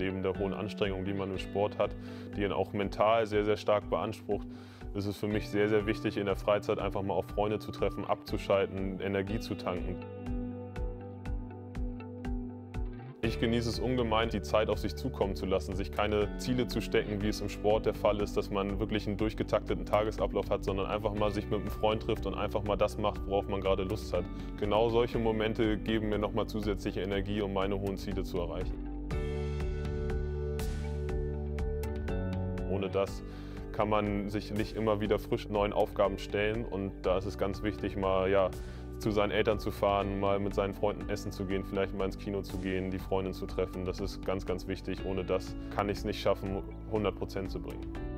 neben der hohen Anstrengung, die man im Sport hat, die ihn auch mental sehr, sehr stark beansprucht, ist es für mich sehr, sehr wichtig, in der Freizeit einfach mal auf Freunde zu treffen, abzuschalten, Energie zu tanken. Ich genieße es ungemein, die Zeit auf sich zukommen zu lassen, sich keine Ziele zu stecken, wie es im Sport der Fall ist, dass man wirklich einen durchgetakteten Tagesablauf hat, sondern einfach mal sich mit einem Freund trifft und einfach mal das macht, worauf man gerade Lust hat. Genau solche Momente geben mir nochmal zusätzliche Energie, um meine hohen Ziele zu erreichen. Ohne das kann man sich nicht immer wieder frisch neuen Aufgaben stellen und da ist es ganz wichtig, mal ja, zu seinen Eltern zu fahren, mal mit seinen Freunden essen zu gehen, vielleicht mal ins Kino zu gehen, die Freundin zu treffen. Das ist ganz, ganz wichtig. Ohne das kann ich es nicht schaffen, 100 Prozent zu bringen.